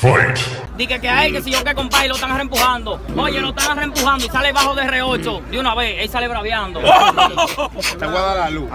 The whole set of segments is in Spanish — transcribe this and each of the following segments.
Fight. Dije que a él, que si yo que compadre lo están reempujando. Oye, lo están reempujando y sale bajo de R8 de una vez. Él sale braviando. Te voy a dar la luz.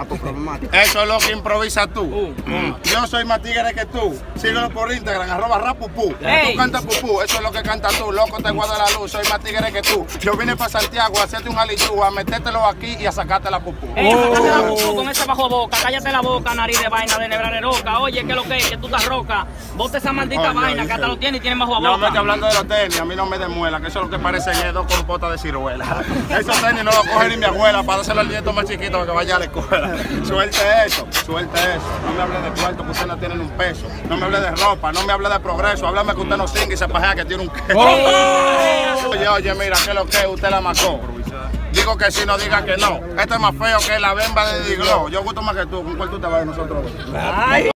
Eso es lo que improvisas tú. Uh, Mm. Yo soy más tigre que tú. Síguelo por Instagram, arroba rapupú. Tú cantas pupú, eso es lo que cantas tú. Loco, te voy a dar la luz. Soy más tigre que tú. Yo vine para Santiago a hacerte un alitú, a metértelo aquí y a sacarte la pupú. Ey, sacate la pupú con ese bajo boca, cállate la boca, nariz de vaina, de nebra de roca. Oye, que lo que es, que tú estás roca. Bote esa maldita vaina que hasta lo tiene y tiene bajo a No me estés hablando de los tenis, a mí no me demuela, que eso es lo que parece es dos compotas de ciruela. Esos tenis no los coge ni mi abuela para dárselo al nieto más chiquito que vaya a la escuela. Suelte eso, suelte eso. No me hable de cuarto que usted no tiene ni un peso. No me hable de ropa, no me hable de progreso. Háblame que usted no singa y se pajea que tiene un queso. Oye, oye, mira, que lo que es? usted la macó. Digo que si no diga que no. Este es más feo que la bemba de Diglo. Yo gusto más que tú. ¿Con cuál tú te vas de nosotros? Maldito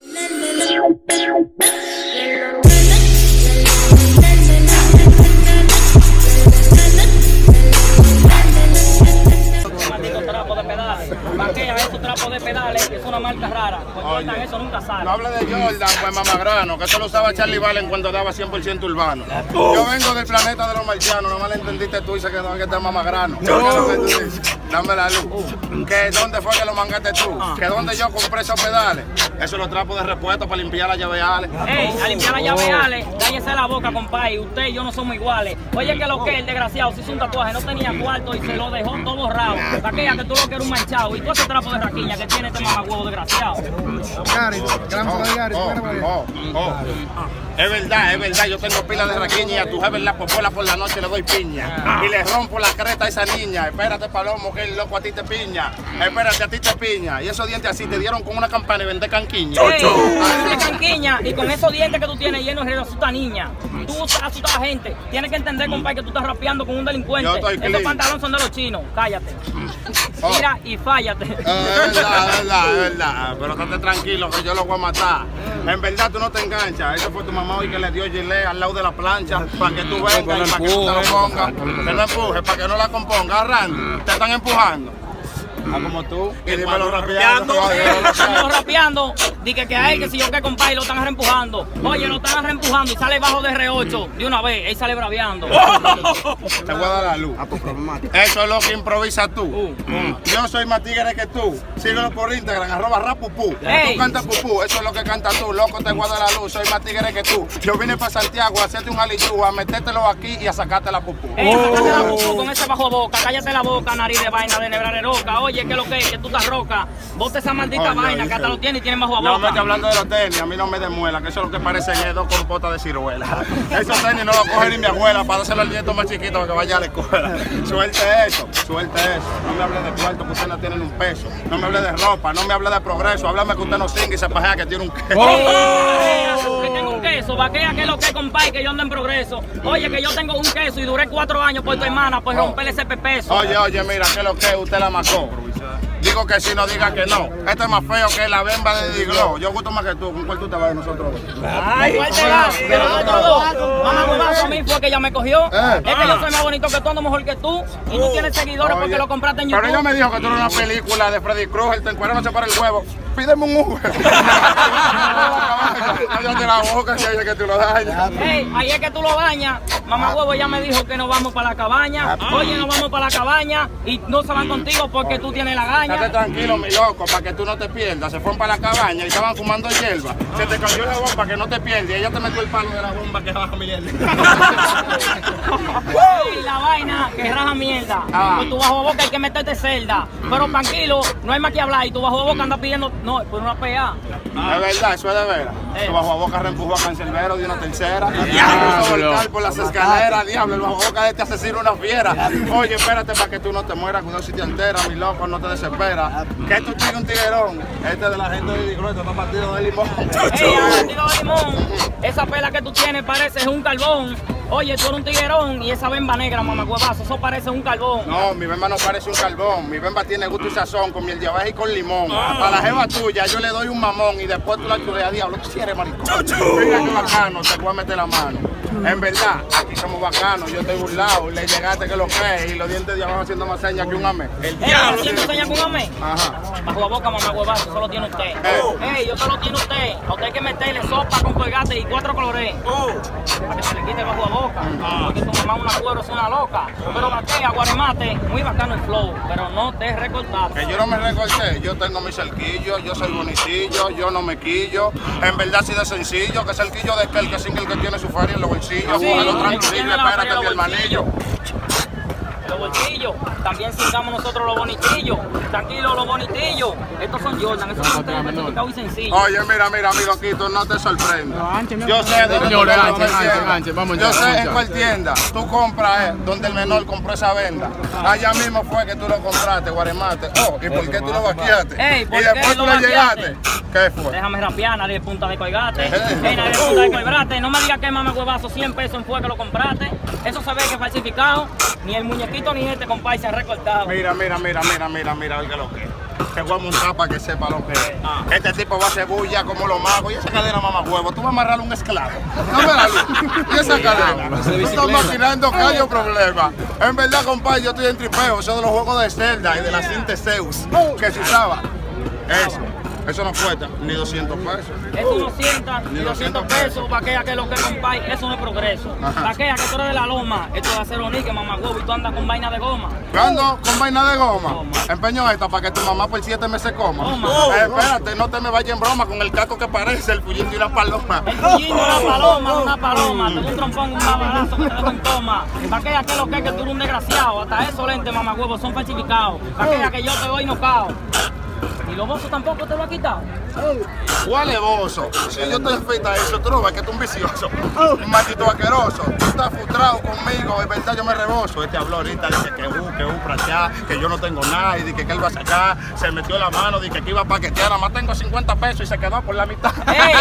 pedales, que es una marca rara. Con Jordan Oye. eso nunca sale. No hable de Jordan, pues mamagrano, que eso lo usaba Charlie Valen cuando daba 100% urbano. Yo vengo del planeta de los marcianos, no me lo entendiste tú y se quedó en que está mamagrano. ¿Qué es lo que tú dices? Dame la luz. ¿Que dónde fue que lo mangaste tú? ¿Que dónde yo compré esos pedales? Eso los trapos de repuesto para limpiar las llaveales. Ey, a limpiar la llave Ale, cállese la boca, compadre. Usted y yo no somos iguales. Oye, que lo que el desgraciado se hizo un tatuaje, no tenía cuarto y se lo dejó todo borrado. Aquella que tú lo que eres un manchado. Y todo ese trapo de raquiña que tiene este mamagüevo desgraciado. Gary, gran de Gary, Oh, espérame. oh, oh. Es verdad, es verdad, yo tengo pila de raquiña y a tu jefe la popola por la noche le doy piña. Y le rompo la creta a esa niña. Espérate, palomo, que el loco a ti te piña. Espérate, a ti te piña. Y esos dientes así te dieron con una campana y vende canquiña. De canquiña y con esos dientes que tú tienes llenos de niña. Tú asustas a la gente. Tienes que entender, compadre, que tú estás rapeando con un delincuente. Yo estoy Esos pantalones son de los chinos. Cállate. Oh. Mira y fállate. Eh, Es verdad, es verdad, es verdad. Pero estate tranquilo que yo lo voy a matar. En verdad tú no te enganchas. Eso fue tu mamá hoy que le dio gilet al lado de la plancha para que tú vengas y para que tú te lo pongas. Que no empuje, para que no la componga. Randy, te están empujando. Ah, como tú. Y dímelo rapeando. Estamos rapeando. Dije que a él, que si yo que compadre lo están reempujando. Oye, lo están reempujando y sale bajo de R8 de una vez. Él sale braviando. Te voy a dar la luz. Eso es lo que improvisas tú. Uh, Mm. Yo soy más tigre que tú. Síguelo por Instagram, arroba rapupú. Tú cantas pupú, eso es lo que cantas tú. Loco, te voy a dar la luz. Soy más tigre que tú. Yo vine para Santiago a hacerte un alitú, a metértelo aquí y a sacarte la pupú. Ey, sacate la pupú con ese bajo boca, cállate la boca, nariz de vaina, de nebra de roca. Oye, que lo que es, que tú estás roca. Bote esa maldita Oye, vaina oye. que hasta lo tiene y tiene bajo a No me boca. hablando de los tenis, a mí no me demuela, que eso es lo que parece es dos compotas de ciruela. Esos tenis no los coge ni mi abuela para dárselo al nieto más chiquito que vaya a la escuela. Suelte eso, suelte eso. No me hable de cuarto que usted no tiene un peso. No me hable de ropa, no me hable de progreso. Háblame que usted no singa y se pajea que tiene un queso. Un queso, vaquea que lo que compadre, que yo ando en progreso. Oye, que yo tengo un queso y duré cuatro años por tu hermana, pues romperle ese pepeso. Oye, oye, mira, que lo que es? usted la macó. Digo que si no diga que no. Este es más feo que la bemba de Diglo. Yo gusto más que tú. ¿Con cuál tú te vas de nosotros? Ay, ¿cuál te va? De nosotros dos. Mamá, huevazo a mí fue que ella me cogió. Eh. Es que yo soy más bonito que tú, ando mejor que tú. Y tú tienes seguidores porque lo compraste en Pero ella YouTube. me dijo que tú eres una película de Freddy Krueger, te encuentras para el huevo. Pídeme un Uber. Cállate la boca si ella que tú lo dañas. Ey, ahí es que tú lo dañas. Mamá huevo ya me dijo que nos vamos para la cabaña. Oye, nos vamos para la cabaña y no se van contigo porque tú tienes la Estate gaña. tranquilo, mi loco, para que tú no te pierdas. Se fueron para la cabaña y estaban fumando hierba. Se te cayó la bomba que no te pierdas. Y ella te metió el palo de la bomba que baja mierda. Ey, la vaina que raja mierda. Ah. Tu bajo boca hay que meterte celda. Pero tranquilo, no hay más que hablar. Y tu bajo boca anda pidiendo, no, por una PA. Es verdad, eso es de veras. Eh. Tu bajo a boca reempujó a Cancelbero de una tercera. Diablo. por las escaleras, diablo. El bajo a boca de este asesino una fiera. Oye, espérate para que tú no te mueras cuidado si te enteras, mi loco, no te desesperas. Que tú tienes un tiguerón. Este de la gente de Diglo, este está partido de limón. Ey, bandido de limón, esa pela que tú tienes parece un carbón. Oye, tú eres un tiguerón y esa bemba negra, mamá huevazo, eso parece un carbón. No, mi bemba no parece un carbón. Mi bemba tiene gusto y sazón con miel de abeja y con limón. Para la jeva tuya yo le doy un mamón y después tú la chuleas. Diablo, tú sí eres maricón. Mira qué bacano, te voy a meter la mano. En verdad, aquí somos bacanos, yo estoy burlado, le llegaste que lo crees y los dientes de abajo haciendo más señas que un amé. El diablo. haciendo señas con un amé. Ajá. Bajo la boca, mamá huevazo, eso lo tiene usted. Ey, yo te lo tiene usted. A usted hay que meterle sopa con colgate y cuatro colores. Para que se le quite bajo la boca. Porque tu mamá una cuero es una loca. Pero vaquea, guaremate, muy bacano el flow. Pero no te recortaste. Que yo no me recorté, yo tengo mi cerquillo, yo soy bonitillo, yo no me quillo. En verdad así de sencillo, que cerquillo de aquel que sin el que tiene su feria en los bolsillos. Sí, que tranquilo, espérate mi hermanillo. Los bolsillos, también singamos nosotros los bonitillos. Tranquilo, los bonitillos. Estos son Jordan, esos son y sencillos. Oye, mira, mira, amigo Quito, no te sorprendas. Yo sé de Señores, vamos Yo sé vamos en cuál tienda tú compras eh, donde el menor compró esa venda. Allá mismo fue que tú lo compraste, Guaremate. Oh, ¿y por qué tú lo vaqueaste? Ey, ¿por y después lo tú vaqueaste? llegaste. ¿Qué fue? Déjame rapear, nadie de punta de colgate. Nadie de punta de colgate. No me digas que mame huevazo, 100 pesos en fue que lo compraste. Eso se ve que es falsificado. Ni el muñequito ni este compadre se han recortado. Mira, mira, mira, mira, mira, mira, oiga lo que es. Te voy a montar para que sepa lo que es. Ah. Este tipo va a hacer bulla como los magos. Y esa cadena mamá huevo, tú vas a amarrar un esclavo. Dame la luz. Y esa cadena. Tú estás maquinando callo problema. En verdad, compadre, yo estoy en tripeo. Eso de los juegos de Zelda y de la cinta Zeus que se usaba. Eso. Eso no cuesta ni 200 pesos. Esto no sienta ni 200 pesos. Vaquea que lo que compadre, eso no es progreso. Ajá. Vaquea que tú eres de la loma. Esto es acero níquel, mamá huevo. Y tú andas con vaina de goma. Yo ando con vaina de goma. Goma. Empeño esta para que tu mamá por siete meses coma. Toma. Eh, espérate, no te me vayas en broma con el caco que parece el puñito y la paloma. El pollino, una paloma, una paloma. Tengo un trompón, un balazo que te dejo en toma. Vaquea que lo que es que tú eres un desgraciado. Hasta esos lentes, mamá huevo, son falsificados. Vaquea que yo te doy nocao. Y los bozos tampoco te lo ha quitado. ¿Cuál es bozo? Si yo te enfeita eso, tú no ves que tú un vicioso, un maldito asqueroso. Tú estás frustrado conmigo, es verdad, yo me rebozo. Este habló ahorita, dice que uh, que uh, para allá, que yo no tengo nada, y dice que él va a sacar, se metió la mano, dice que iba a paquetear, nada más tengo 50 pesos y se quedó por la mitad. ¡Ey!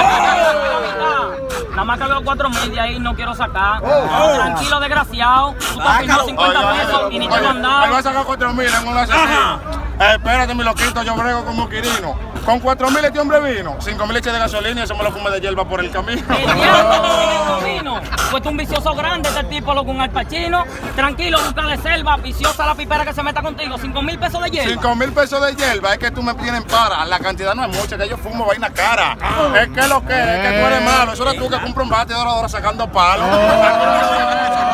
Nada más que veo 4 mil de ahí, no quiero sacar. Tranquilo, desgraciado. Tú estás pidiendo 50 Oye, pesos oye, y ni te lo han Él va a dado. sacar 4 mil en un asesino. Eh, espérate, mi loquito, yo brego como Quirino. Con 4 mil este hombre vino, 5 mil eché de gasolina y eso me lo fumé de hierba por el camino. El. Pues un vicioso grande, este tipo lo con el pachino. Tranquilo, busca de selva, viciosa la pipera que se meta contigo. 5 mil pesos de hierba. 5 mil pesos de hierba, es que tú me tienes para. La cantidad no es mucha, que yo fumo vaina cara. Es que lo que es, es que tú eres malo. Eso eres tú que compras un bate de sacando palos.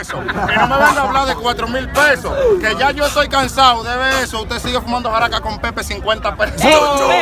Eso. Y no me venga a hablar de 4 mil pesos, que ya yo estoy cansado de eso. Usted sigue fumando jaraca con Pepe 50 pesos. Ey,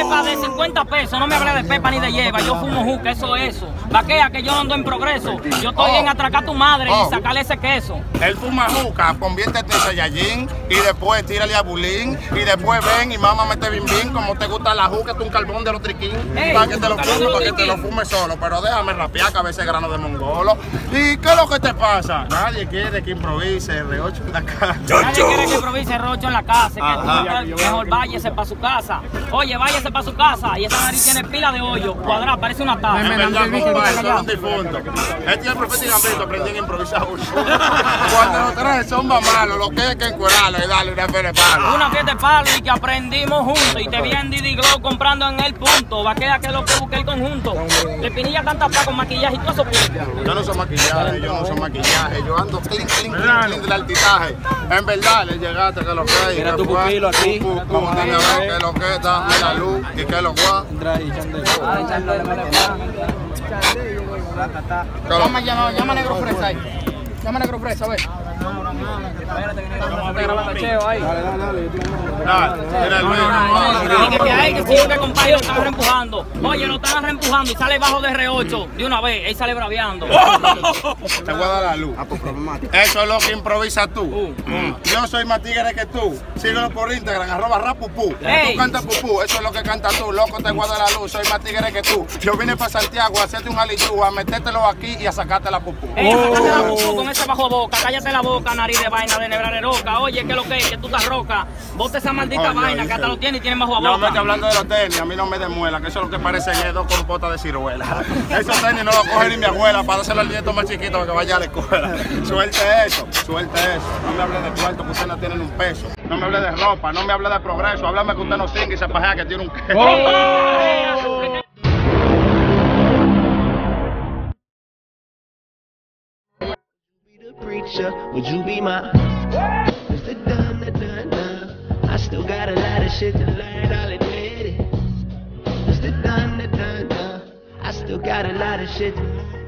Pepa de 50 pesos, no me hable de Pepa ni de hierba, yo fumo juca, eso es eso. Vaquea que yo ando en progreso, yo estoy Oh. en atracar a tu madre Oh. y sacarle ese queso. Él fuma juca, conviértete en Saiyajin y después tírale a bulín y después ven y mamá mete bim bim como te gusta la juca, tú un carbón de los triquín para que te lo de fume, para que te lo fume solo, pero déjame rapear que a veces grano de mongolo. ¿Y qué es lo que te pasa? Nadie quiere que improvise R8 en la casa. Nadie quiere que improvise rocho en la casa, que tú, mejor váyase para su casa. Oye, váyase para su casa y esa nariz tiene pila de hoyo, cuadrada, parece una taza. En me verdad, que tú eres un difunto. Este es el profeta y Gambito, aprendí a improvisar. Cuando los tres son malos, lo que es que encuerarlo y darle una fe de palo. Una fiesta de palo y que aprendimos juntos y te vi en Didi Glow comprando en el punto. Vaquea que lo que busque el conjunto. Le pinilla canta pa' con maquillaje y todo eso. pues. Yo no uso maquillaje, yo no uso maquillaje, yo ando clean, clean, clean, clean del altitaje. En verdad, le llegaste que lo que. Mira que tu pupilo aquí. pu, pu, pu, Dime a ver que lo que da, la luz y que lo guá. Que lo- Llama, llama, llama a Negro Fresa ahí. Llama Negro Fresa, a ver. Que que sí, que compadre lo están reempujando. Oye, lo están reempujando y sale bajo de R8 de una vez, él sale braviando. Te voy a dar la luz. Eso es lo que improvisas tú. Uh. Mm. Yo soy más tigre que tú. Síguelo por Instagram, arroba rapupú. Tú cantas pupú, eso es lo que cantas tú. Loco, te voy a dar la luz. Soy más tigre que tú. Yo vine para Santiago a hacerte un alitú, a metértelo aquí y a sacarte la pupú. Ey, sácate la pupú con ese bajo boca, cállate la boca, nariz de vaina de nebra de roca. Oye, que lo que es, que tú estás roca. Bote esa maldita Oye, vaina que hasta lo tiene y tiene bajo a No me boca. hablando de los tenis, a mí no me demuela, que eso es lo que parecen es dos compotas de ciruela. Esos tenis no los coge ni mi abuela para dárselo al nieto más chiquito para que vaya a la escuela. Suelte eso, suelte eso. No me hable de cuarto que usted no tiene un peso. No me hable de ropa, no me hable de progreso. Háblame que usted no singa y se pajea que tiene un queso. Ey, preacher, would you be my Mr. Dun, dun, dun, dun. I still got a lot of shit to learn, I'll admit it. Mr. Dun, dun, dun, dun. I still got a lot of shit to